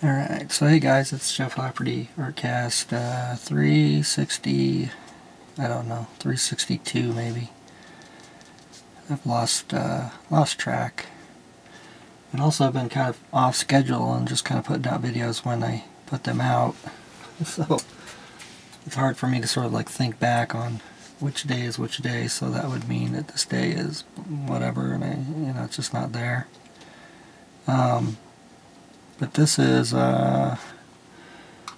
Alright, so hey guys, it's Jeff Lafferty, Artcast uh, 360, I don't know, 362 maybe. I've lost, uh, lost track. And also I've been kind of off schedule and just kind of putting out videos when I put them out. So it's hard for me to sort of like think back on which day is which day, so that would mean that this day is whatever, and I, you know, it's just not there. Um, but this is, uh,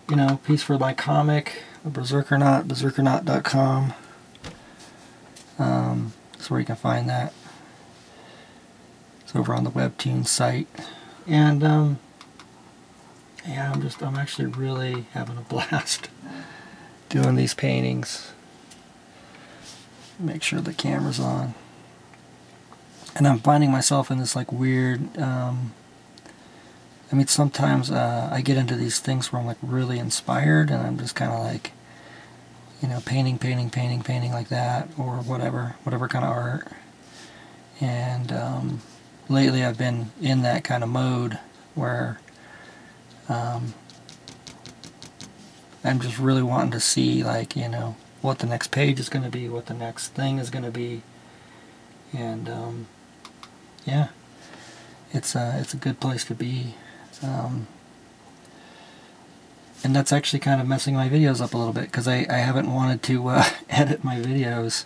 you know, piece for my comic, Berserkonaut, berserkonaut.com. Um, that's where you can find that. It's over on the Webtoon site. And, um, yeah, I'm just, I'm actually really having a blast doing these paintings. Make sure the camera's on. And I'm finding myself in this, like, weird, um, I mean, sometimes uh, I get into these things where I'm like really inspired and I'm just kind of like, you know, painting, painting, painting, painting like that or whatever, whatever kind of art. And um, lately I've been in that kind of mode where um, I'm just really wanting to see like, you know, what the next page is going to be, what the next thing is going to be. And um, yeah, it's a, it's a good place to be. Um, and that's actually kind of messing my videos up a little bit because I, I haven't wanted to uh, edit my videos.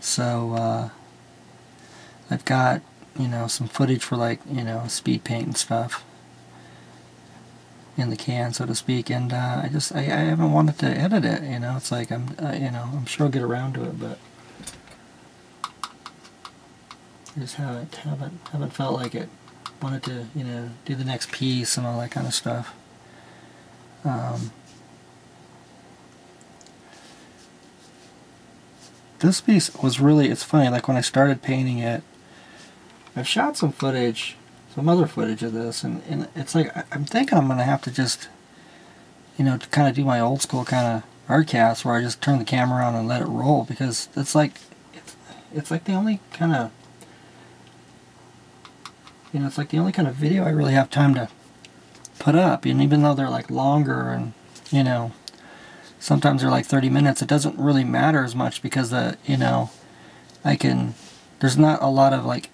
So uh, I've got, you know, some footage for like, you know, speed paint and stuff in the can, so to speak, and uh, I just, I, I haven't wanted to edit it, you know, it's like, I'm, uh, you know, I'm sure I'll get around to it, but I just haven't, haven't, haven't felt like it wanted to, you know, do the next piece and all that kind of stuff. Um, this piece was really, it's funny, like when I started painting it, I've shot some footage, some other footage of this, and, and it's like, I'm thinking I'm going to have to just, you know, to kind of do my old school kind of artcast where I just turn the camera on and let it roll, because it's like, it's, it's like the only kind of you know, it's like the only kind of video I really have time to put up. And even though they're like longer and, you know, sometimes they're like 30 minutes, it doesn't really matter as much because the, you know, I can, there's not a lot of like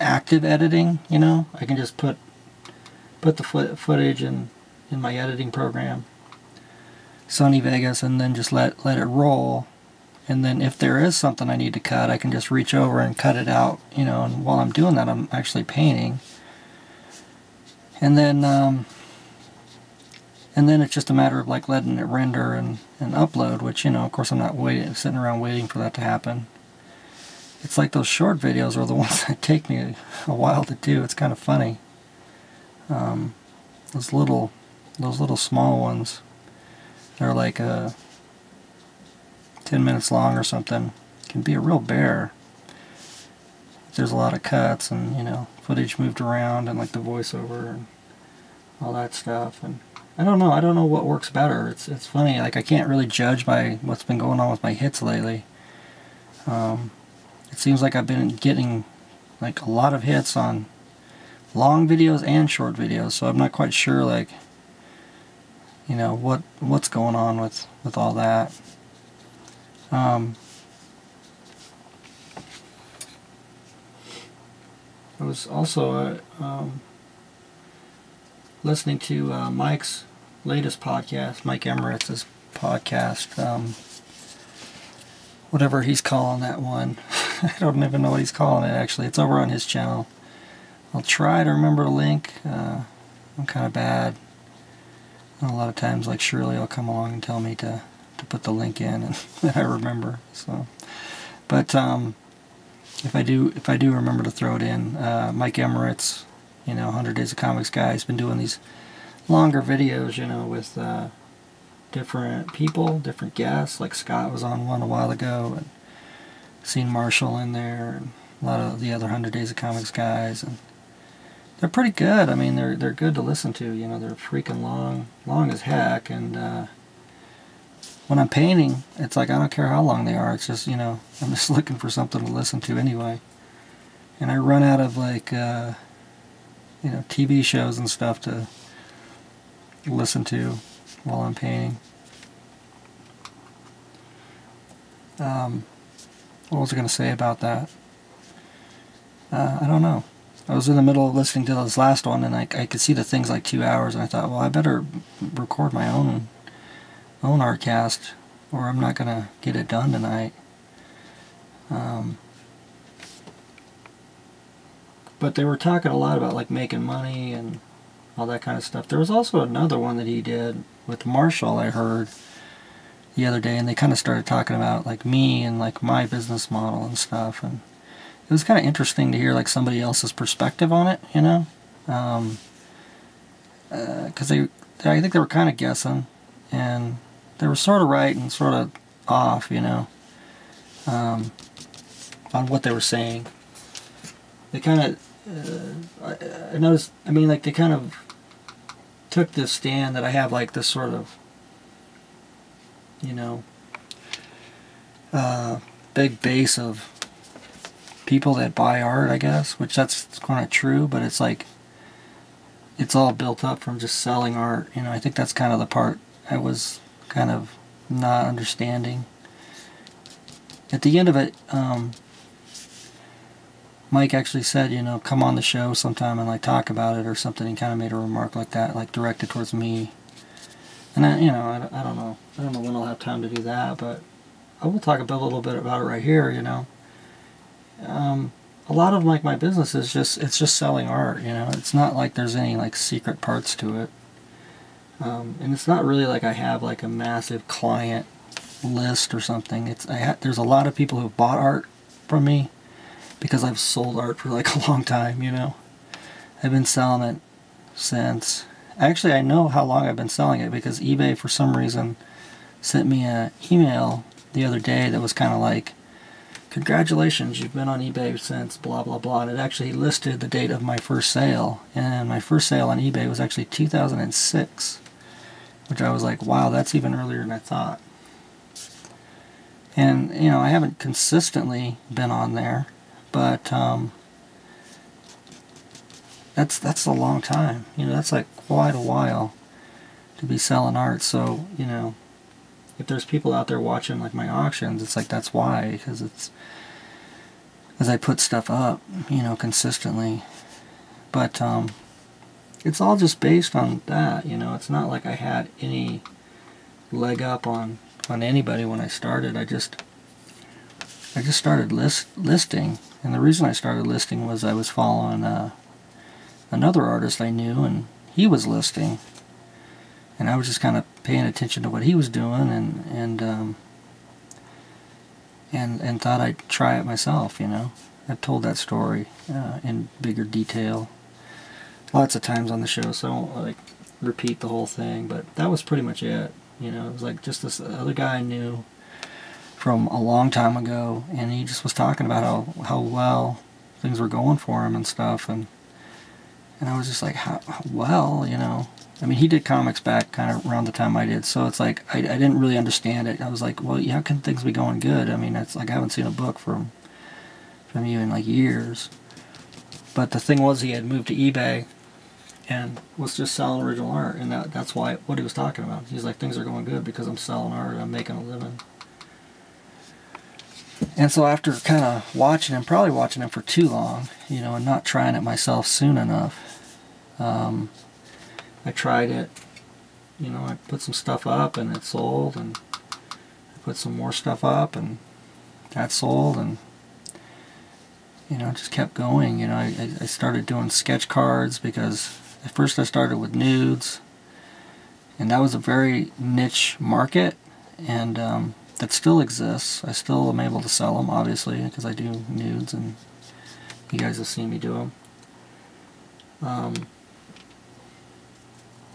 active editing, you know. I can just put put the foot, footage in in my editing program, Sony Vegas, and then just let let it roll and then if there is something I need to cut I can just reach over and cut it out you know and while I'm doing that I'm actually painting. And then um, and then it's just a matter of like letting it render and, and upload which you know of course I'm not waiting sitting around waiting for that to happen. It's like those short videos are the ones that take me a while to do. It's kind of funny. Um, those little those little small ones they're like a 10 minutes long or something can be a real bear. There's a lot of cuts and, you know, footage moved around and like the voiceover and all that stuff. And I don't know, I don't know what works better. It's, it's funny, like I can't really judge by what's been going on with my hits lately. Um, it seems like I've been getting like a lot of hits on long videos and short videos, so I'm not quite sure like you know what what's going on with with all that. Um, I was also uh, um, listening to uh, Mike's latest podcast, Mike Emmeritz's podcast, um, whatever he's calling that one. I don't even know what he's calling it actually. It's over on his channel. I'll try to remember the link. Uh, I'm kind of bad. And a lot of times, like Shirley will come along and tell me to to put the link in and I remember. So, but um, if I do, if I do remember to throw it in, uh, Mike Emmeritz, you know, 100 Days of Comics guy, has been doing these longer videos, you know, with uh, different people, different guests. Like Scott was on one a while ago, and seen Marshall in there, and a lot of the other 100 Days of Comics guys, and they're pretty good. I mean, they're they're good to listen to. You know, they're freaking long, long as heck, and uh, when I'm painting, it's like I don't care how long they are. It's just, you know, I'm just looking for something to listen to anyway. And I run out of like, uh, you know, TV shows and stuff to listen to while I'm painting. Um, what was I going to say about that? Uh, I don't know. I was in the middle of listening to this last one, and I, I could see the things like two hours, and I thought, well, I better record my own own Artcast, or I'm not gonna get it done tonight. Um, but they were talking a lot about like making money and all that kind of stuff. There was also another one that he did with Marshall. I heard the other day, and they kind of started talking about like me and like my business model and stuff, and it was kind of interesting to hear like somebody else's perspective on it, you know, because um, uh, they, I think they were kind of guessing, and they were sort of right and sort of off, you know, um, on what they were saying. They kind of, uh, I, noticed, I mean, like they kind of took this stand that I have like this sort of, you know, uh, big base of people that buy art, I guess, which that's kind of true, but it's like it's all built up from just selling art. You know, I think that's kind of the part I was kind of not understanding. At the end of it, um, Mike actually said, you know, come on the show sometime and like talk about it or something. He kind of made a remark like that, like directed towards me. And I, you know, I, I don't know, I don't know when I'll have time to do that, but I will talk a little bit about it right here. You know um, a lot of like my business is just it's just selling art you know it's not like there's any like secret parts to it um, and it's not really like I have like a massive client list or something it's there's a lot of people who've bought art from me because I've sold art for like a long time you know I've been selling it since actually I know how long I've been selling it because eBay for some reason sent me an email the other day that was kind of like congratulations, you've been on eBay since blah blah blah. And it actually listed the date of my first sale. And my first sale on eBay was actually 2006. Which I was like, wow, that's even earlier than I thought. And, you know, I haven't consistently been on there. But, um, that's, that's a long time. You know, that's like quite a while to be selling art. So, you know, if there's people out there watching like my auctions, it's like that's why because it's as I put stuff up, you know, consistently. But um, it's all just based on that, you know. It's not like I had any leg up on on anybody when I started. I just I just started list listing, and the reason I started listing was I was following uh, another artist I knew, and he was listing, and I was just kind of paying attention to what he was doing and and um, and and thought I'd try it myself. You know, I've told that story uh, in bigger detail lots of times on the show, so I won't like repeat the whole thing. But that was pretty much it. You know, it was like just this other guy I knew from a long time ago, and he just was talking about how how well things were going for him and stuff, and and I was just like, how well, you know, I mean, he did comics back kind of around the time I did, so it's like I, I didn't really understand it. I was like, well, how can things be going good? I mean, it's like I haven't seen a book from from you in like years. But the thing was, he had moved to eBay and was just selling original art, and that that's why what he was talking about. He's like, things are going good because I'm selling art, I'm making a living. And so after kind of watching him, probably watching him for too long, you know, and not trying it myself soon enough, um, I tried it. You know, I put some stuff up and it sold, and I put some more stuff up and that sold, and you know, just kept going. You know, I, I started doing sketch cards because at first I started with nudes, and that was a very niche market, and um, that still exists. I still am able to sell them, obviously, because I do nudes, and you guys have seen me do them. Um,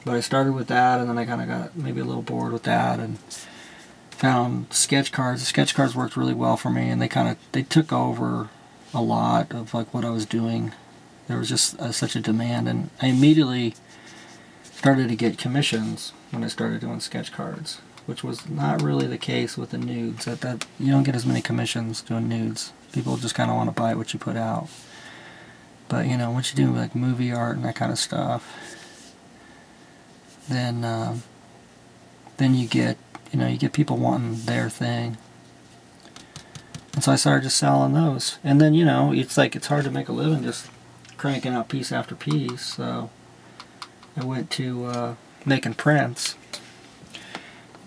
but I started with that, and then I kind of got maybe a little bored with that, and found sketch cards. The sketch cards worked really well for me, and they kind of they took over a lot of like what I was doing. There was just uh, such a demand, and I immediately started to get commissions when I started doing sketch cards, which was not really the case with the nudes. That that you don't get as many commissions doing nudes. People just kind of want to buy what you put out. But you know, once you do like movie art and that kind of stuff, then um, then you get you know you get people wanting their thing. And so I started just selling those. And then, you know, it's like it's hard to make a living just cranking out piece after piece. So I went to uh, making prints.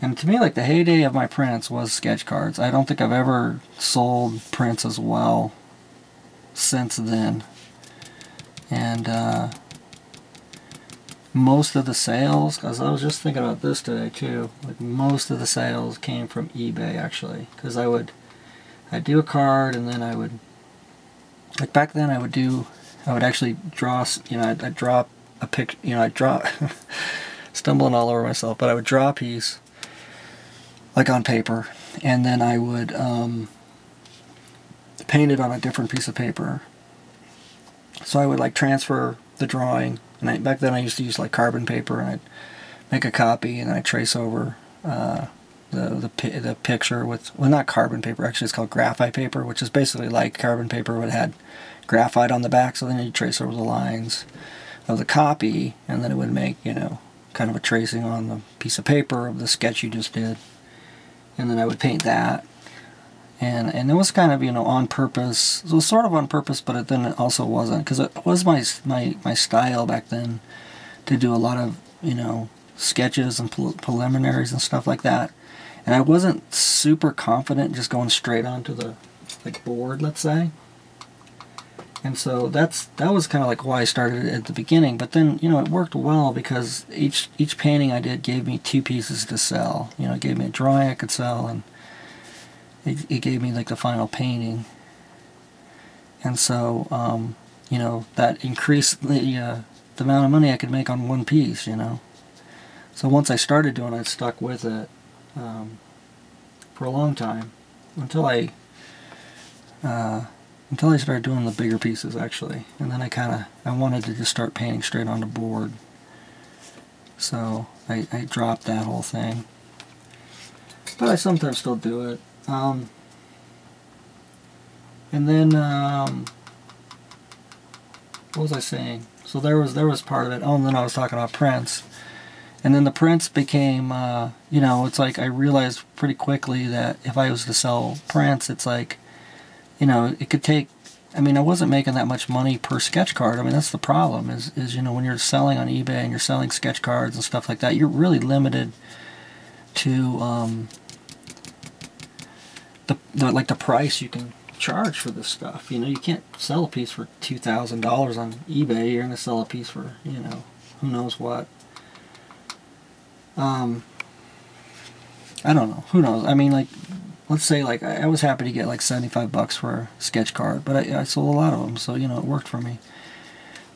And to me, like the heyday of my prints was sketch cards. I don't think I've ever sold prints as well since then. And uh, most of the sales, because I was just thinking about this today too, like most of the sales came from eBay actually. Because I would I'd do a card and then I would, like back then I would do, I would actually draw, you know, I'd, I'd draw a pic, you know, I'd draw, stumbling all over myself, but I would draw a piece, like on paper, and then I would um, paint it on a different piece of paper. So I would like transfer the drawing, and I, back then I used to use like carbon paper, and I'd make a copy and I'd trace over uh, the the the picture with well not carbon paper actually it's called graphite paper which is basically like carbon paper but had graphite on the back so then you trace over the lines of the copy and then it would make you know kind of a tracing on the piece of paper of the sketch you just did. And then I would paint that. And and it was kind of you know on purpose. It was sort of on purpose but it then it also wasn't because it was my my my style back then to do a lot of you know sketches and preliminaries and stuff like that. And I wasn't super confident just going straight onto the like board, let's say. And so that's that was kind of like why I started at the beginning. But then you know it worked well because each each painting I did gave me two pieces to sell. You know, it gave me a drawing I could sell, and it, it gave me like the final painting. And so um, you know that increased the uh, the amount of money I could make on one piece. You know, so once I started doing it, I stuck with it um, for a long time until I uh, until I started doing the bigger pieces actually. And then I kind of I wanted to just start painting straight on the board. So I, I dropped that whole thing. But I sometimes still do it. Um, and then um, what was I saying? So there was there was part of it. Oh and then I was talking about prints. And then the prints became, uh, you know, it's like I realized pretty quickly that if I was to sell prints, it's like, you know, it could take, I mean, I wasn't making that much money per sketch card. I mean, that's the problem is, is you know, when you're selling on eBay and you're selling sketch cards and stuff like that, you're really limited to, um, the, the like the price you can charge for this stuff. You know, you can't sell a piece for $2,000 on eBay. You're going to sell a piece for, you know, who knows what. Um, I don't know. Who knows? I mean, like, let's say, like, I, was happy to get like 75 bucks for a sketch card, but I, I, sold a lot of them, so, you know, it worked for me.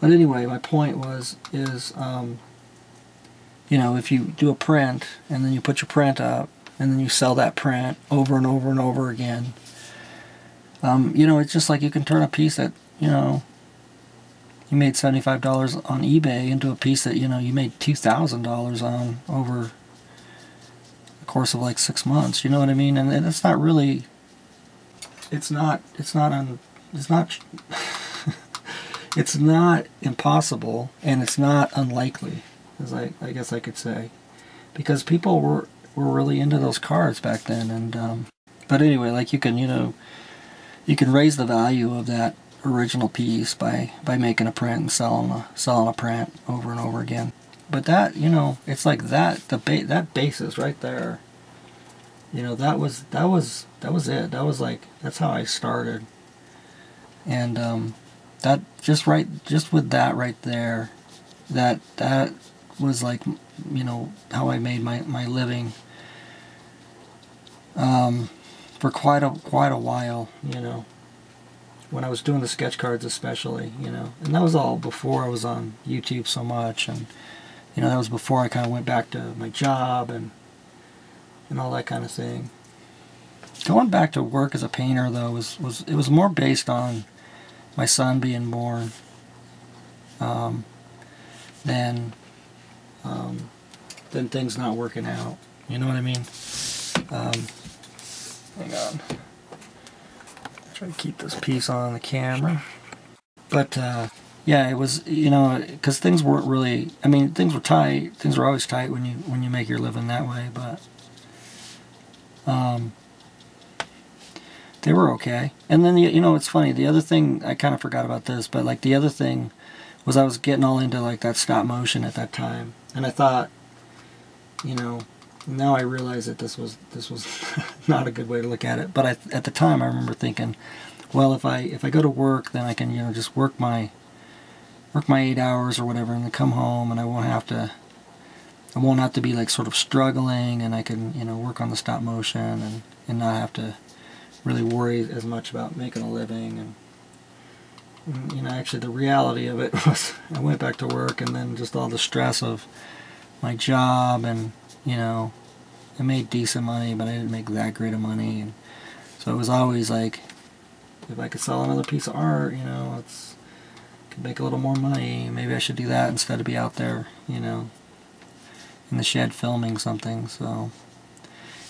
But anyway, my point was, is, um, you know, if you do a print, and then you put your print up, and then you sell that print over and over and over again, um, you know, it's just like you can turn a piece that, you know, you made $75 on eBay into a piece that, you know, you made $2,000 on over the course of like six months. You know what I mean? And it's not really, it's not, it's not, un, it's not, it's not impossible and it's not unlikely, as I, I guess I could say. Because people were, were really into those cards back then. And, um, but anyway, like you can, you know, you can raise the value of that original piece by by making a print and selling a selling a print over and over again. But that you know, it's like that the ba that basis right there. You know that was that was that was it. That was like that's how I started. And um, that just right just with that right there, that that was like you know how I made my my living. Um, for quite a quite a while, you know when I was doing the sketch cards especially, you know. And that was all before I was on YouTube so much and you know, that was before I kind of went back to my job and and all that kind of thing. Going back to work as a painter though was was it was more based on my son being born um, than um, than things not working out. You know what I mean? Um, hang on. Try to keep this piece on the camera. But, uh, yeah, it was you know because things weren't really. I mean, things were tight. Things were always tight when you when you make your living that way, but um, they were okay. And then you know it's funny. The other thing I kind of forgot about this, but like the other thing was I was getting all into like that stop motion at that time, and I thought, you know, now I realize that this was this was not a good way to look at it. But I, at the time, I remember thinking, well, if I if I go to work, then I can you know just work my work my eight hours or whatever, and then come home, and I won't have to. I won't have to be like sort of struggling, and I can you know work on the stop motion and and not have to really worry as much about making a living and. and you know, actually, the reality of it was I went back to work, and then just all the stress of my job and you know, I made decent money, but I didn't make that great of money, and so it was always like, if I could sell another piece of art, you know, it's could make a little more money. Maybe I should do that instead of be out there, you know, in the shed filming something. So,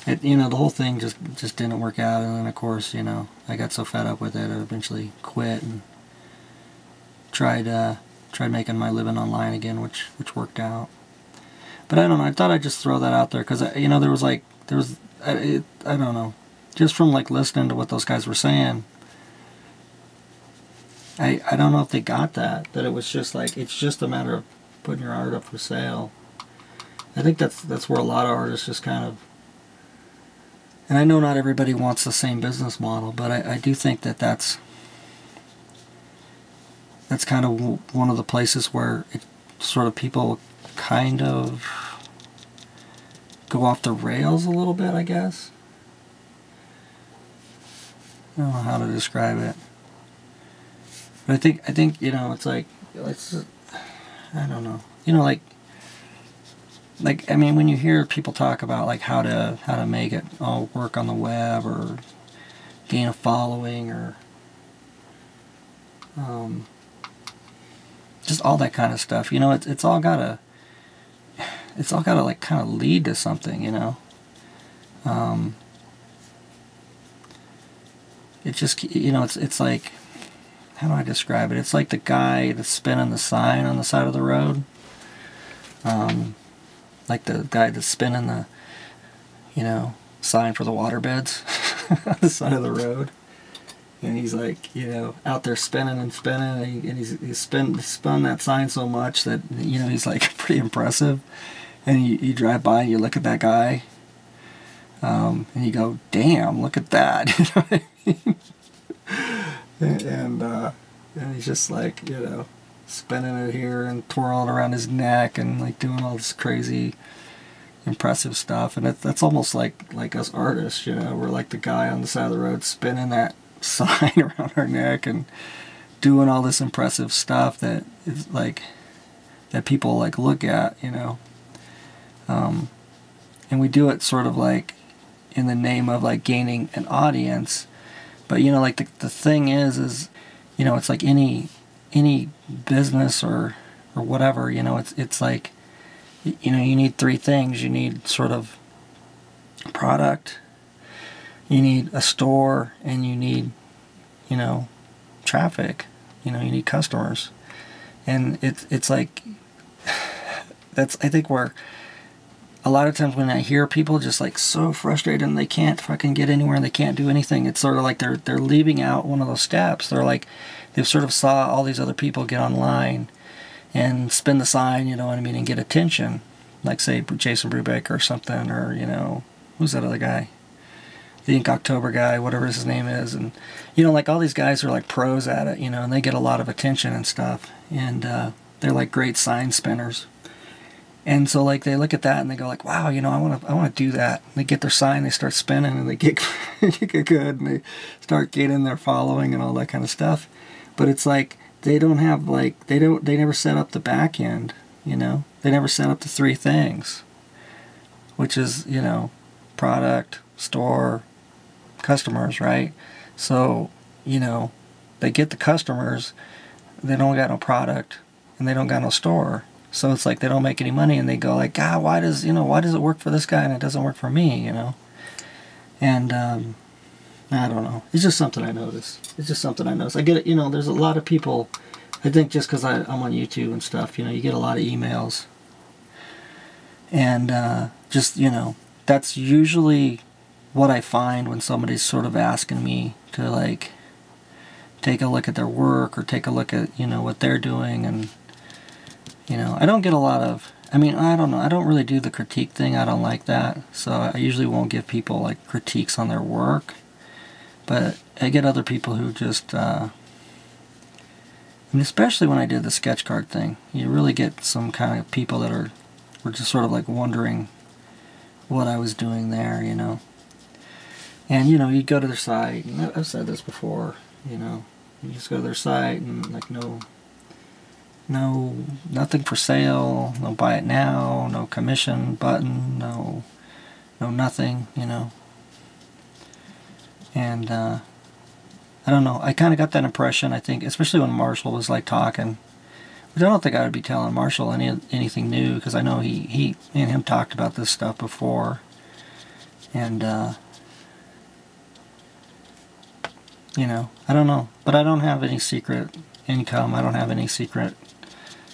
it you know, the whole thing just just didn't work out, and then of course, you know, I got so fed up with it, I eventually quit and tried uh, tried making my living online again, which which worked out. But I don't know. I thought I'd just throw that out there because you know there was like there was I, it, I don't know, just from like listening to what those guys were saying. I I don't know if they got that that it was just like it's just a matter of putting your art up for sale. I think that's that's where a lot of artists just kind of. And I know not everybody wants the same business model, but I, I do think that that's that's kind of one of the places where it sort of people kind of go off the rails a little bit, I guess. I don't know how to describe it. I think I think you know it's like it's I don't know you know like like I mean when you hear people talk about like how to how to make it all work on the web or gain a following or um, just all that kind of stuff you know it's it's all got to it's all got to like kind of lead to something, you know. Um, it just you know it's it's like how do I describe it? It's like the guy that's spinning the sign on the side of the road. Um, like the guy that's spinning the you know sign for the water beds on the side of the road. And he's like, you know, out there spinning and spinning, and, he, and he's, he's spin, spun that sign so much that, you know, he's like pretty impressive and you, you drive by and you look at that guy um, and you go, damn, look at that. you know I mean? And, and, uh, and he's just like, you know, spinning it here and twirling around his neck and like doing all this crazy impressive stuff and it, that's almost like like us artists you know we're like the guy on the side of the road spinning that sign around our neck and doing all this impressive stuff that is like that people like look at you know um, and we do it sort of like in the name of like gaining an audience. But you know, like the, the thing is, is you know, it's like any any business or or whatever. You know, it's it's like you know, you need three things. You need sort of product, you need a store, and you need you know traffic. You know, you need customers, and it's it's like that's I think where a lot of times when I hear people just like so frustrated and they can't fucking get anywhere and they can't do anything, it's sort of like they're they're leaving out one of those steps. They're like they've sort of saw all these other people get online and spin the sign, you know what I mean, and get attention. Like say Jason Brubaker or something, or you know, who's that other guy? The Inktober guy, whatever his name is, and you know, like all these guys are like pros at it, you know, and they get a lot of attention and stuff, and uh, they're like great sign spinners. And so like they look at that and they go like, wow, you know, I want to I want to do that. And they get their sign, they start spinning, and they get get good, and they start getting their following and all that kind of stuff. But it's like they don't have like they don't they never set up the back end, you know. They never set up the three things, which is you know, product, store, customers, right? So you know, they get the customers, they don't got no product, and they don't got no store so it's like they don't make any money, and they go like, God, why does you know why does it work for this guy and it doesn't work for me? You know, and um, I don't know. It's just something I notice. It's just something I notice. I get it. You know, there's a lot of people I think just because I'm on YouTube and stuff, you know, you get a lot of emails. And uh, just, you know, that's usually what I find when somebody's sort of asking me to, like, take a look at their work or take a look at, you know, what they're doing. And, you know, I don't get a lot of, I mean, I don't know, I don't really do the critique thing. I don't like that. So I usually won't give people, like, critiques on their work. But I get other people who just, uh, and especially when I did the sketch card thing, you really get some kind of people that are were just sort of like wondering what I was doing there, you know. And you know, you go to their site, and I've said this before, you know, you just go to their site and like no, no, nothing for sale, no buy it now, no commission button, no, no nothing, you know. And uh, I don't know. I kind of got that impression. I think, especially when Marshall was like talking, which I don't think I would be telling Marshall any anything new because I know he he me and him talked about this stuff before, and uh, you know, I don't know, but I don't have any secret income. I don't have any secret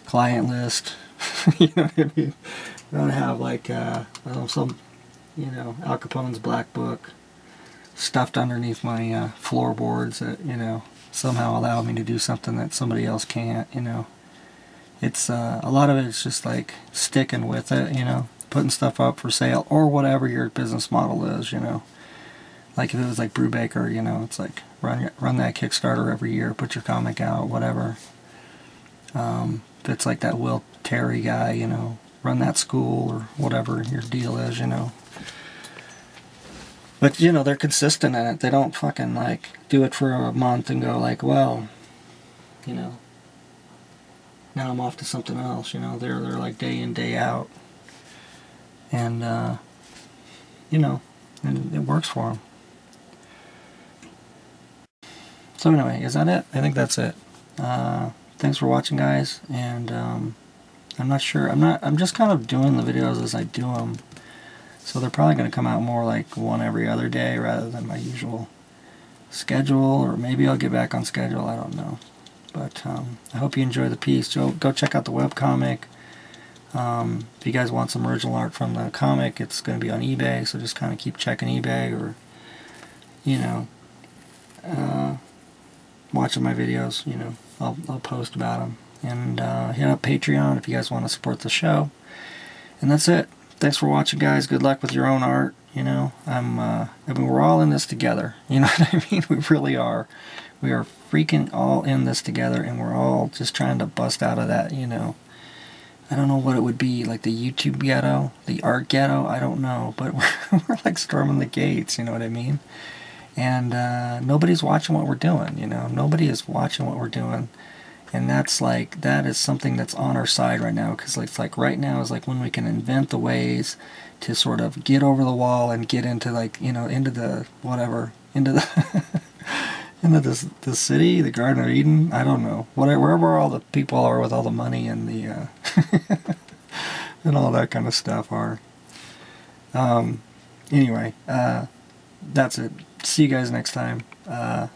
client list. you know what I mean? I don't have like uh, some, you know, Al Capone's black book stuffed underneath my uh, floorboards that you know somehow allow me to do something that somebody else can't you know it's uh, a lot of it is just like sticking with it you know putting stuff up for sale or whatever your business model is you know like if it was like Brubaker you know it's like run run that Kickstarter every year put your comic out whatever um, it's like that Will Terry guy you know run that school or whatever your deal is you know but you know they're consistent in it. They don't fucking like do it for a month and go like, well, you know, now I'm off to something else. You know, they're they're like day in day out, and uh, you know, and it works for them. So anyway, is that it? I think that's it. Uh, thanks for watching, guys, and um, I'm not sure. I'm not. I'm just kind of doing the videos as I do them. So they're probably going to come out more like one every other day rather than my usual schedule, or maybe I'll get back on schedule, I don't know. But um, I hope you enjoy the piece. Go, go check out the webcomic. Um, if you guys want some original art from the comic, it's going to be on eBay, so just kind of keep checking eBay or, you know, uh, watching my videos, you know, I'll, I'll post about them. And uh, hit up Patreon if you guys want to support the show. And that's it thanks for watching, guys. Good luck with your own art. You know, I'm. Uh, I mean, we're all in this together. You know what I mean? We really are. We are freaking all in this together, and we're all just trying to bust out of that. You know, I don't know what it would be like the YouTube ghetto, the art ghetto. I don't know, but we're we're like storming the gates. You know what I mean? And uh, nobody's watching what we're doing. You know, nobody is watching what we're doing. And that's like that is something that's on our side right now because it's like right now is like when we can invent the ways to sort of get over the wall and get into like you know into the whatever into the into this the city the garden of eden i don't know. Whatever wherever all the people are with all the money and the uh, and all that kind of stuff are. Um anyway uh that's it see you guys next time. Uh